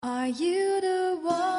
Are you the one?